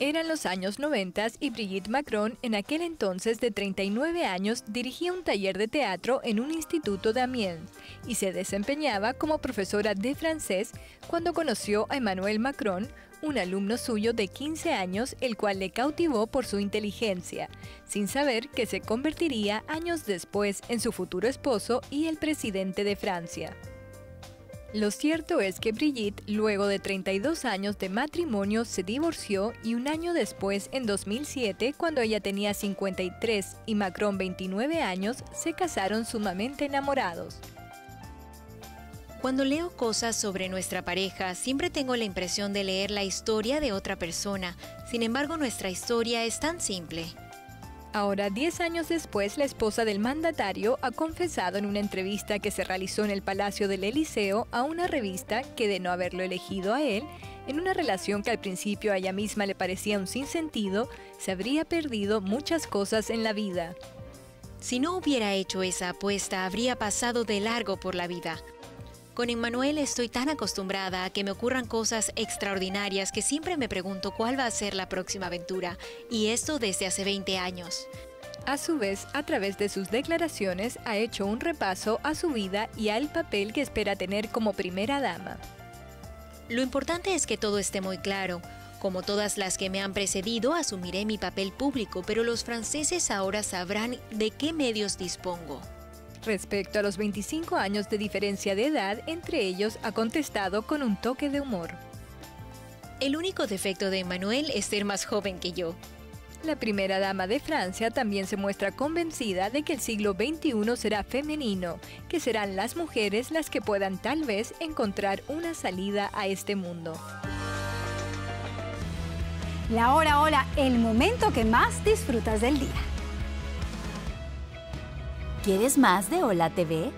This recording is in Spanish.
Eran los años 90 y Brigitte Macron, en aquel entonces de 39 años, dirigía un taller de teatro en un instituto de Amiens y se desempeñaba como profesora de francés cuando conoció a Emmanuel Macron, un alumno suyo de 15 años, el cual le cautivó por su inteligencia, sin saber que se convertiría años después en su futuro esposo y el presidente de Francia. Lo cierto es que Brigitte, luego de 32 años de matrimonio, se divorció y un año después, en 2007, cuando ella tenía 53 y Macron 29 años, se casaron sumamente enamorados. Cuando leo cosas sobre nuestra pareja, siempre tengo la impresión de leer la historia de otra persona. Sin embargo, nuestra historia es tan simple. Ahora, 10 años después, la esposa del mandatario ha confesado en una entrevista que se realizó en el Palacio del Eliseo a una revista que de no haberlo elegido a él, en una relación que al principio a ella misma le parecía un sinsentido, se habría perdido muchas cosas en la vida. Si no hubiera hecho esa apuesta, habría pasado de largo por la vida. Con Emmanuel estoy tan acostumbrada a que me ocurran cosas extraordinarias que siempre me pregunto cuál va a ser la próxima aventura, y esto desde hace 20 años. A su vez, a través de sus declaraciones, ha hecho un repaso a su vida y al papel que espera tener como primera dama. Lo importante es que todo esté muy claro. Como todas las que me han precedido, asumiré mi papel público, pero los franceses ahora sabrán de qué medios dispongo. Respecto a los 25 años de diferencia de edad, entre ellos ha contestado con un toque de humor. El único defecto de Emmanuel es ser más joven que yo. La primera dama de Francia también se muestra convencida de que el siglo XXI será femenino, que serán las mujeres las que puedan tal vez encontrar una salida a este mundo. La hora, hora, el momento que más disfrutas del día. ¿Quieres más de Hola TV?